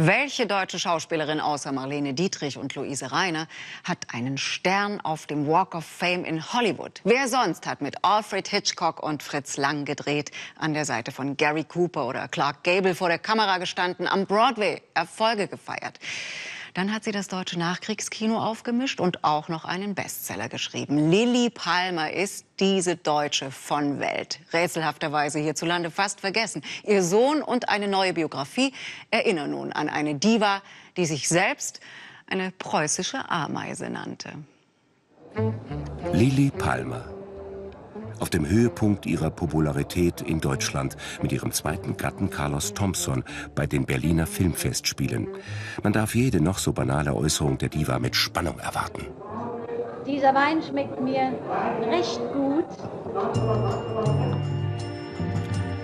Welche deutsche Schauspielerin außer Marlene Dietrich und Luise Reiner hat einen Stern auf dem Walk of Fame in Hollywood? Wer sonst hat mit Alfred Hitchcock und Fritz Lang gedreht, an der Seite von Gary Cooper oder Clark Gable vor der Kamera gestanden, am Broadway Erfolge gefeiert? Dann hat sie das deutsche Nachkriegskino aufgemischt und auch noch einen Bestseller geschrieben. Lilly Palmer ist diese Deutsche von Welt. Rätselhafterweise hierzulande fast vergessen. Ihr Sohn und eine neue Biografie erinnern nun an eine Diva, die sich selbst eine preußische Ameise nannte. Lili Palmer auf dem Höhepunkt ihrer Popularität in Deutschland mit ihrem zweiten Gatten Carlos Thompson bei den Berliner Filmfestspielen. Man darf jede noch so banale Äußerung der Diva mit Spannung erwarten. Dieser Wein schmeckt mir recht gut.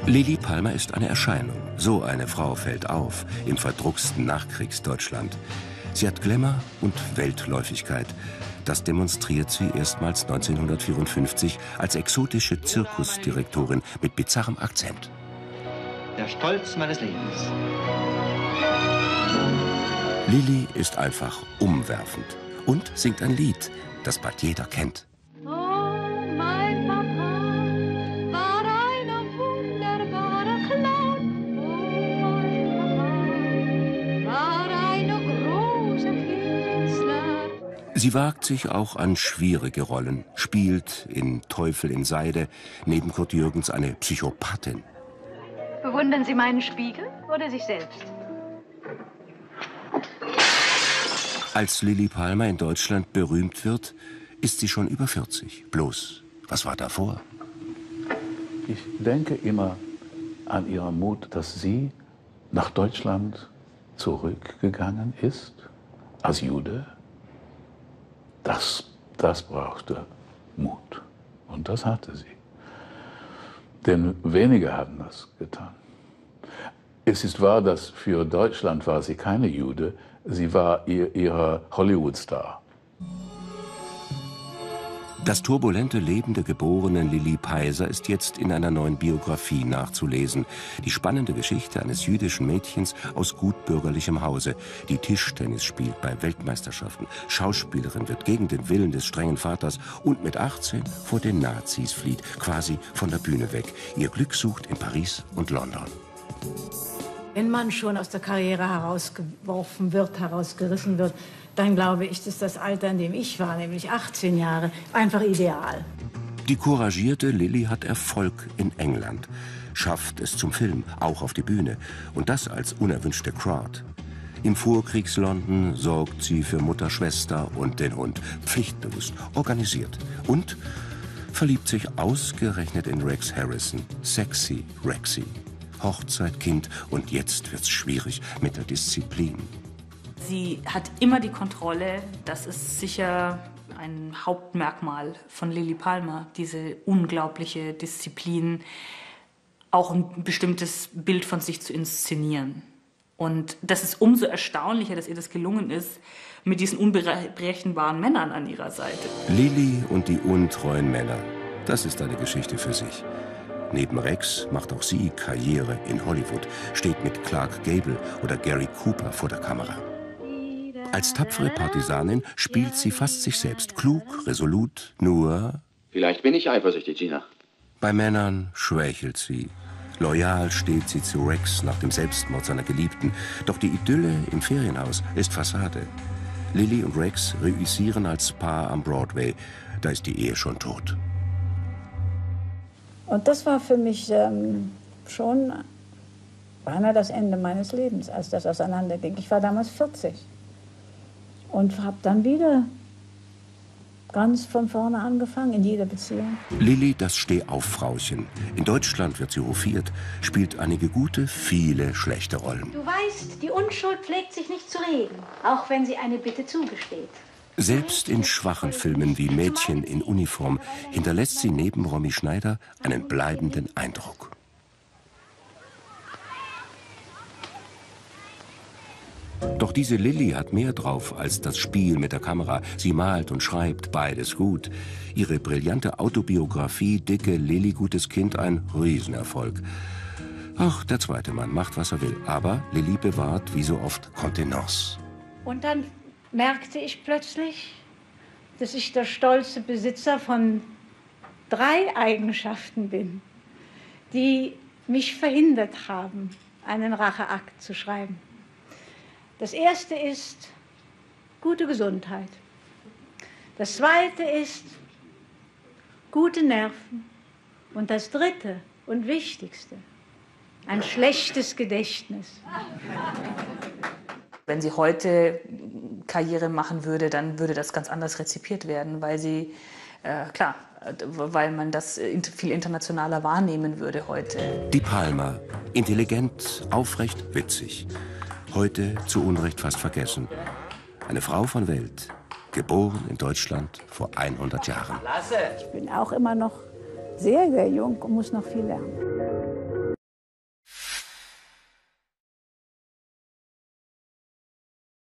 Lili Palmer ist eine Erscheinung. So eine Frau fällt auf im verdrucksten Nachkriegsdeutschland. Sie hat Glamour und Weltläufigkeit. Das demonstriert sie erstmals 1954 als exotische Zirkusdirektorin mit bizarrem Akzent. Der Stolz meines Lebens. Lilly ist einfach umwerfend und singt ein Lied, das bald jeder kennt. Sie wagt sich auch an schwierige Rollen, spielt in Teufel in Seide neben Kurt Jürgens eine Psychopathin. Bewundern Sie meinen Spiegel oder sich selbst? Als Lilly Palmer in Deutschland berühmt wird, ist sie schon über 40. Bloß, was war davor? Ich denke immer an ihren Mut, dass sie nach Deutschland zurückgegangen ist, als Jude, das, das brauchte Mut. Und das hatte sie. Denn wenige haben das getan. Es ist wahr, dass für Deutschland war sie keine Jude, sie war ihr, ihrer Hollywood-Star. Das turbulente Leben der geborenen Lilly Peiser ist jetzt in einer neuen Biografie nachzulesen. Die spannende Geschichte eines jüdischen Mädchens aus gutbürgerlichem Hause, die Tischtennis spielt bei Weltmeisterschaften, Schauspielerin wird gegen den Willen des strengen Vaters und mit 18 vor den Nazis flieht, quasi von der Bühne weg. Ihr Glück sucht in Paris und London. Wenn man schon aus der Karriere herausgeworfen wird, herausgerissen wird, dann glaube ich, dass das Alter, in dem ich war, nämlich 18 Jahre, einfach ideal. Die couragierte Lilly hat Erfolg in England, schafft es zum Film, auch auf die Bühne, und das als unerwünschte Crowd. Im Vorkriegs-London sorgt sie für Mutter, Schwester und den Hund, pflichtbewusst, organisiert und verliebt sich ausgerechnet in Rex Harrison, sexy Rexy. Hochzeit, Kind und jetzt wird's schwierig mit der Disziplin. Sie hat immer die Kontrolle, das ist sicher ein Hauptmerkmal von Lily Palmer, diese unglaubliche Disziplin, auch ein bestimmtes Bild von sich zu inszenieren. Und das ist umso erstaunlicher, dass ihr das gelungen ist, mit diesen unberechenbaren Männern an ihrer Seite. Lily und die untreuen Männer, das ist eine Geschichte für sich. Neben Rex macht auch sie Karriere in Hollywood, steht mit Clark Gable oder Gary Cooper vor der Kamera. Als tapfere Partisanin spielt sie fast sich selbst, klug, resolut, nur... Vielleicht bin ich eifersüchtig, Gina. Bei Männern schwächelt sie. Loyal steht sie zu Rex nach dem Selbstmord seiner Geliebten. Doch die Idylle im Ferienhaus ist Fassade. Lily und Rex reüssieren als Paar am Broadway. Da ist die Ehe schon tot. Und das war für mich ähm, schon beinahe das Ende meines Lebens, als das auseinanderging. Ich war damals 40 und habe dann wieder ganz von vorne angefangen in jeder Beziehung. Lilly, das Stehauffrauchen. In Deutschland wird sie hofiert, spielt einige gute, viele schlechte Rollen. Du weißt, die Unschuld pflegt sich nicht zu regen, auch wenn sie eine Bitte zugesteht. Selbst in schwachen Filmen wie Mädchen in Uniform hinterlässt sie neben Romy Schneider einen bleibenden Eindruck. Doch diese Lilly hat mehr drauf als das Spiel mit der Kamera. Sie malt und schreibt, beides gut. Ihre brillante Autobiografie Dicke Lilly Gutes Kind ein Riesenerfolg. Auch der zweite Mann macht, was er will. Aber Lilly bewahrt, wie so oft, Kontenance. Und dann merkte ich plötzlich, dass ich der stolze Besitzer von drei Eigenschaften bin, die mich verhindert haben, einen Racheakt zu schreiben. Das erste ist gute Gesundheit. Das zweite ist gute Nerven. Und das dritte und wichtigste, ein schlechtes Gedächtnis. Wenn sie heute Karriere machen würde, dann würde das ganz anders rezipiert werden, weil sie, äh, klar, weil man das viel internationaler wahrnehmen würde heute. Die Palmer, intelligent, aufrecht, witzig. Heute zu Unrecht fast vergessen. Eine Frau von Welt, geboren in Deutschland vor 100 Jahren. Ich bin auch immer noch sehr, sehr jung und muss noch viel lernen.